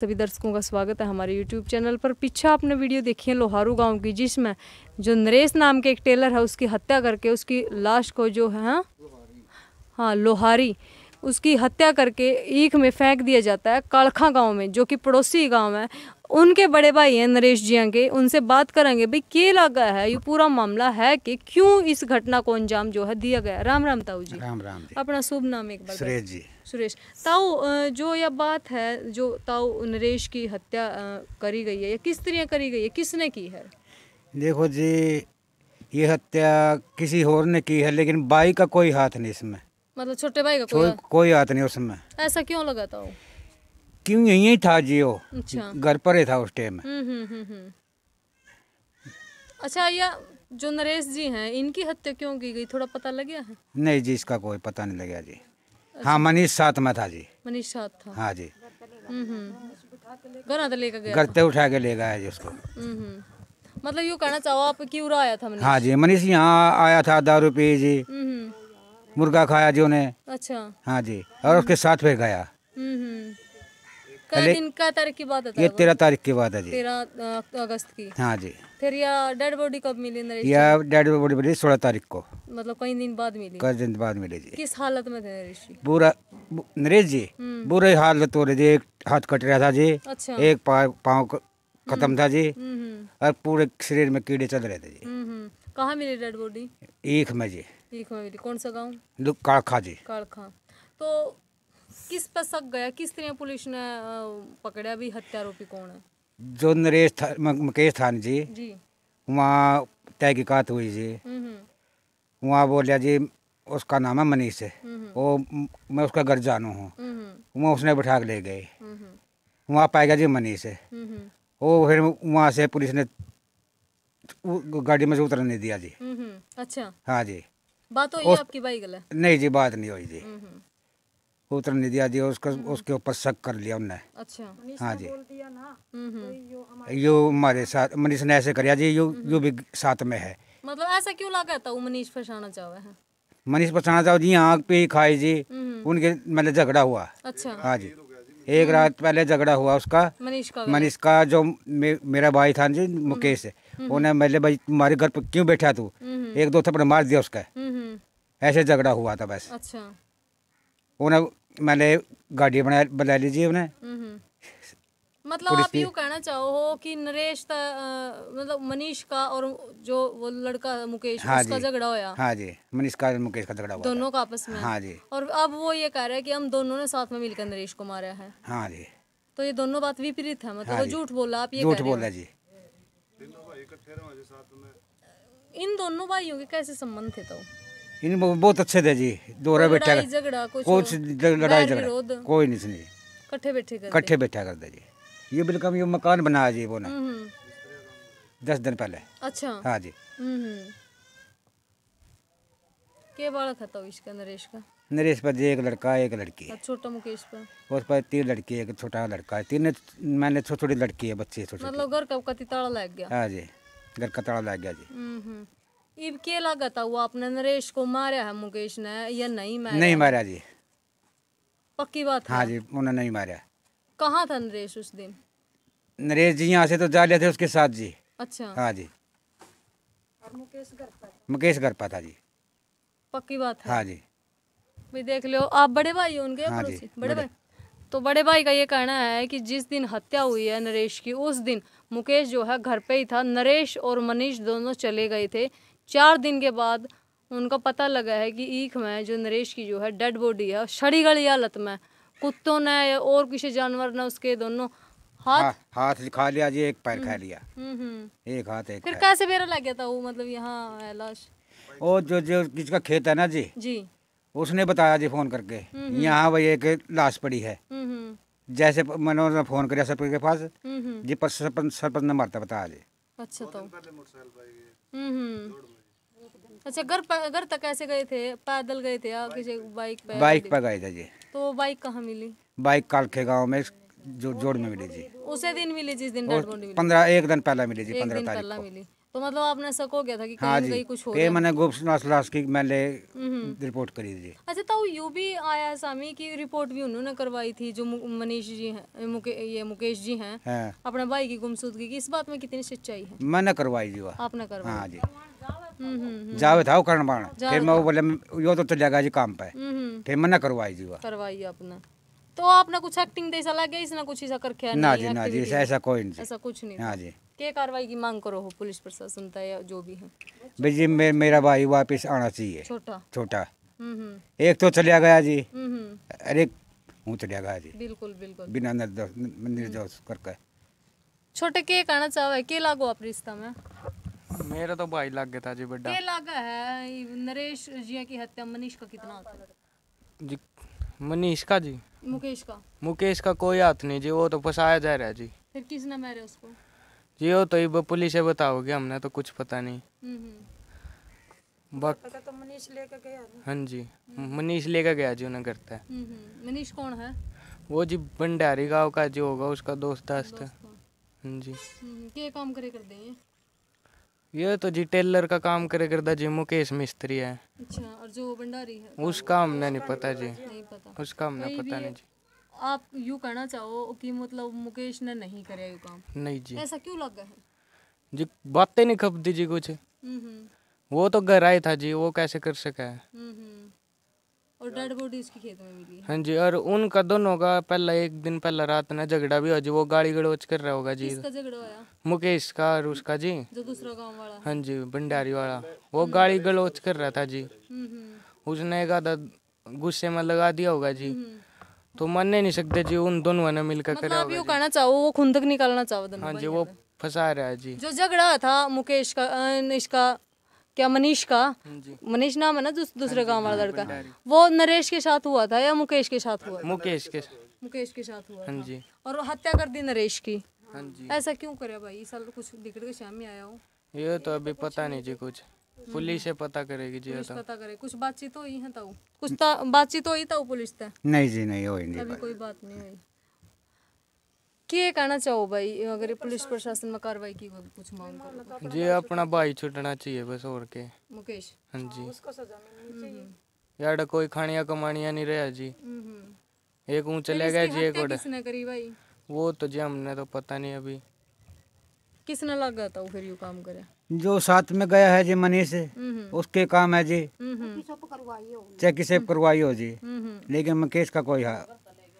सभी दर्शकों का स्वागत है हमारे यूट्यूब चैनल पर। पीछे आपने वीडियो देखी है लोहारू गाँव की जिसमें जो नरेश नाम के एक टेलर है उसकी हत्या करके उसकी लाश को जो है हाँ, हाँ लोहारी उसकी हत्या करके ईख में फेंक दिया जाता है कालखा गाँव में जो कि पड़ोसी गाँव है। उनके बड़े भाई हैं नरेश जी के उनसे बात करेंगे भाई क्या लगा है? ये पूरा मामला है कि क्यों इस घटना को अंजाम जो है दिया गया? राम राम ताऊ जी। राम राम जी। अपना शुभ नाम एक बार सुरेश जी। सुरेश। ताऊ जो यह बात है जो ताऊ नरेश की हत्या करी गई है या किस तरह करी गई है? किसने की है? देखो जी ये हत्या किसी और ने की है लेकिन बाई का कोई हाथ नहीं इसमें। मतलब छोटे भाई का कोई कोई हाथ नहीं उसमें ऐसा क्यों लगा ताऊ क्यों यही था जी वो अच्छा। घर पर ही था उस टाइम में हम्म हम्म हम्म हम्म। अच्छा या जो नरेश जी हैं इनकी हत्या क्यों की गई? थोड़ा पता लग गया है? नहीं जी इसका कोई पता नहीं लगा जी। हाँ मनीष साथ में था जी। मनीष साथ था? हाँ जी। घर तो लेकर गया करते उठा के ले गया जी उसको। मतलब यू कहना चाहो आप क्यों आया था मनीष? हाँ जी मनीष यहाँ आया था दारू पी जी। मुर्गा खाया जी उन्हें। अच्छा। हाँ जी और उसके साथ फिर गया। हम्म हम्म। कै दिन कै तारीख की बात है ये तेरह तारीख की बात है जी। तेरह अगस्त की। हाँ जी। फिर यह डेड बॉडी कब मिली नरेश? यह डैडी बड़ी बड़ी सोलह तारीख को। मतलब कई दिन बाद मिली। कुछ दिन बाद मिले जी। किस हालत में थे नरेश जी? पूरा बु- नरेश जी हम्म। बुरे हालत हो रहे जी एक हाथ कट रहा था जी। अच्छा। एक पाँव खत्म था जी। और पूरे शरीर में कीड़े चल रहे थे जी। कहाँ मिली डेड बॉडी? ईख में जी। ठीक में मिली। कौन सा गाँव? काड़खा जी। काड़खा तो किस पर शक गया? किस तरह पुलिस ने पकड़ा भी हत्यारोपी कौन है? जो नरेश था मुकेश था न जी जी। वहाँ तहकीकात हुई जी। हम्म हम्म। वहाँ बोलिया जी उसका नाम है मनीष। है हम्म। वो मैं उसका घर जानू हूँ वहाँ उसने बैठा के ले गए। वहाँ पाएगा जी मनीष। है वो फिर वहाँ से पुलिस ने गाड़ी में से उतरने नहीं दिया जी। हम्म हम्म अच्छा। हाँ जी। बात हुई उस- आपकी भाई गलत नहीं जी बात नहीं हुई जी। हम्म हम्म। उतर नहीं दिया जी उसका उसके ऊपर शक कर लिया उनने। अच्छा। हाँ जी। हम्म यो हमारे साथ मनीष ने ऐसे करिया जी यो यो भी साथ में है। मतलब ऐसा क्यों लगा था मनीष फंसाना चाहे है? मनीष पछाना था जी आग पे ही खाई जी। उनके मतलब झगड़ा हुआ। अच्छा। हाँ जी। एक रात पहले झगड़ा हुआ उसका। मनीष का मनीष का जो मे, मेरा भाई था जी मुकेश। उन्हें मैंने भाई तुम्हारे घर पर क्यों बैठा तू? हम्म एक दो थप्पड़ मार दिया उसका। हम्म हम्म। ऐसे झगड़ा हुआ था बस। अच्छा। उन्हें मैंने गाड़ी बना बुला लीजिए उन्हें। हम्म मतलब आप यूँ कहना चाहो हो कि नरेश था मतलब मनीष का और जो वो लड़का मुकेश हाँ उसका झगड़ा होया? हाँ जी मनीष का और मुकेश का झगड़ा हुआ दोनों का आपस में? हाँ जी। और अब वो ये कह रहा है कि हम दोनों ने साथ में मिलकर नरेश को मारा है। हाँ जी। तो ये दोनों बात विपरीत है मतलब हाँ वो झूठ बोला आप ये झूठ। बोला जी। इन दोनों भाइयों के कैसे संबंध थे तो? इन बहुत अच्छे थे जी। दोरा बैठा झगड़ा कुछ लड़ाई झगड़ा कोई नहीं सुनी। इकट्ठे बैठे कर इकट्ठे बैठा करते जी। ये बिल्कुल ये मकान बनाया जी वो ने। हम्म दस दिन पहले। अच्छा। हाँ जी। हम्म के है तो इसका नरेश का? नरेश पर जी एक लड़का एक लड़की। है छोटा मुकेश पर। उस पर तीन लड़की एक छोटा लड़का। है तीन मैंने छोटी छोटी लड़की है बच्चे छोटे छोटे मतलब घर का ताला लग गया। हाँ जी। घर का लग गया जी। हम्म हम्म इब के लगा था वो आपने नरेश को मारा है मुकेश ने या नहीं मारा? नहीं मारा जी। पक्की बात है? हाँ जी उन्होंने नहीं मारा। कहाँ था नरेश उस दिन? नरेश जी यहाँ से तो जा लिया थे उसके साथ जी। अच्छा। हाँ जी। मुकेश घर पर? था जी। पक्की बात है? हाँ जी। भाई देख लो आप बड़े भाई हो उनके हाँ जी, पड़ोसी? बड़े। भाई। तो बड़े भाई का ये कहना है कि जिस दिन हत्या हुई है नरेश की उस दिन मुकेश जो है घर पे ही था। नरेश और मनीष दोनों चले गए थे। चार दिन के बाद उनका पता लगा है कि ईख में जो नरेश की जो है डेड बॉडी है सड़ी गली हालत में। कुत्तों ने या और किसी जानवर ने उसके दोनों हाथ हाँ हाथ खा लिया जी एक पैर खा लिया। हम्म हम्म। एक हाथ एक फिर कैसे बेरा लग गया था वो मतलब यहाँ लाश और जो जो जिसका खेत है ना जी जी। उसने बताया जी फ़ोन करके यहाँ वही एक लाश पड़ी है। हम्म हम्म। जैसे प- मैंने फ़ोन किया सरपंच के पास हम्म हम्म। जी पर सरपंच सरपंच ने मारता बताया जी अच्छा तो। हम्म अच्छा घर घर तक कैसे गए थे पैदल गए थे या किसी बाइक पे? बाइक पर गए थे जी। तो बाइक कहाँ मिली? बाइक कालखे गाँव में जो जोड़ में मिली जी। उसे दिन मिली जिस दिन पंद्रह एक दिन पहले मिली जी पंद्रह तारीख को। मिली। तो मतलब आपने शक हो गया था कि कहीं हाँ कहीं कुछ हो ये रहा मैंने गुप्त लाश की मैंने हम्म। रिपोर्ट करी थी। अच्छा तो यू भी आया है सामी की रिपोर्ट भी उन्होंने करवाई थी जो मनीष जी हैं मुके, ये मुकेश जी हैं हाँ। अपने भाई की गुमशुदगी की इस बात में कितनी सच्चाई है? मैंने करवाई जी आपने करवाई। हाँ जी। हम्म हम्म जावे था करण बाण। फिर मैं वो बोले यो तो चलेगा जी काम पे। फिर मैंने करवाई जी करवाई आपने। तो आपने कुछ एक्टिंग जैसा लग गया इसने कुछ ऐसा करके है ना जी ना जी ऐसा ऐसा कोई नहीं। ऐसा कुछ नहीं। हाँ जी। के कार्रवाई की मांग करो हो पुलिस प्रशासन तय या जो भी है? भाई जी मे, मेरा भाई वापस आना चाहिए। छोटा? छोटा। हम्म हम्म। एक तो चलिया गया जी। हम्म हम्म। अरे हूँ चलिया गया जी। बिल्कुल बिल्कुल। बिना निर्दोष निर्दोष करके। छोटे के कहना चाहे के लागो आप रिश्ता में? मेरा तो भाई लग गया था जी बड़ा। के लागा है? नरेश जी की हत्या मनीष का कितना होता है? जी मनीष का जी। मुकेश का मुकेश का कोई हाथ नहीं जी वो तो फंसाया जा रहा है जी। फिर किसने मारे उसको? जी वो तो पुलिस से बताओगे हमने तो कुछ पता नहीं। हम्म हम्म। बक तो मनीष लेकर गया हाँ जी मनीष लेकर गया जी उन्हें करता है हम्म हम्म। मनीष कौन है? वो जी भंडारी गाँव का जो होगा उसका दोस्त दास्त है हाँ जी। हम्म, के काम करे कर दें ये तो जी टेलर का काम करे करता जी मुकेश मिस्त्री है। अच्छा और जो भंडारी है? उसका हमने नहीं पता जी। नहीं पता। उसका हमने पता नहीं जी। आप यू कहना चाहो कि मतलब मुकेश ने नहीं करे ये काम। नहीं जी। ऐसा क्यों लगा है? जी बातें नहीं खपती जी कुछ। हम्म हम्म। वो तो घर आया था जी वो कैसे कर सका है? हम्म। और डेड बॉडी उसकी खेत में मिली हाँ। जी और उनका दोनों का पहला एक दिन पहला रात ना झगड़ा भी हो जी वो गाड़ी गड़ोच कर रहा होगा जी। किसका झगड़ा होया? मुकेश का और उसका जी। जो दूसरा गाँव वाला। हाँ जी भंडारी वाला। वो गाड़ी गड़ोच कर रहा था जी। हम्म हम्म। उसने एक आधा गुस्से में लगा दिया होगा जी। हम्म। तो मान नहीं सकते जी उन दोनों ने मिलकर मतलब करा आप यूँ कहना चाहो वो खुंदक निकालना चाहो हाँ जी वो। फंसा रहा है जी। जो झगड़ा था मुकेश का इसका क्या मनीष का? हाँ मनीष नाम है ना दूस, दूसरे गाँव वाला लड़का? वो नरेश के साथ हुआ था या मुकेश के साथ हुआ मुकेश के मुकेश के साथ हुआ हाँ जी। और हत्या कर दी नरेश की। हाँ जी। ऐसा क्यों करे भाई? साल तो कुछ बिगड़ के शाम में आया हो। ये तो अभी पता नहीं जी कुछ। पुलिस से पता करेगी जी तो। पता करे। कुछ बातचीत तो ही है ताऊ कुछ बातचीत तो ही ताऊ पुलिस से? नहीं जी नहीं हो अभी कोई बात नहीं हुई। के कहना चाहो भाई? अगर पुलिस प्रशासन में कार्रवाई की कुछ मांग करो। जी अपना भाई छुटना चाहिए बस और के। मुकेश? हाँ जी। हम्म, यार कोई खानिया कमानिया नहीं रहा जी। हम्म, हम्म। एक ऊँ चले गया जी एक और किसने करी भाई? वो तो जी हमने तो पता नहीं अभी। किसने लगा था वो फिर यू काम करे? जो साथ में गया है जी मनीष हम्म उसके काम है जी। हम्म हम्म। करवाई हो? जी। हम्म हम्म। लेकिन मुकेश का कोई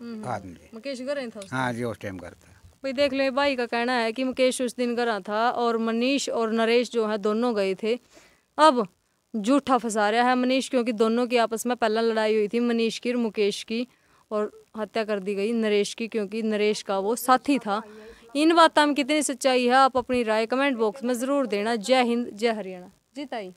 हम्म। नहीं मुकेश घर था हाँ जी उस टाइम करता भाई देख लो भाई का कहना है कि मुकेश उस दिन घर था और मनीष और नरेश जो है दोनों गए थे। अब झूठा फंसा रहा है मनीष क्योंकि दोनों की आपस में पहला लड़ाई हुई थी मनीष की और मुकेश की और हत्या कर दी गई नरेश की क्योंकि नरेश का वो साथी था। इन बातों में कितनी सच्चाई है आप अपनी राय कमेंट बॉक्स में ज़रूर देना। जय हिंद जय हरियाणा। जी ताई।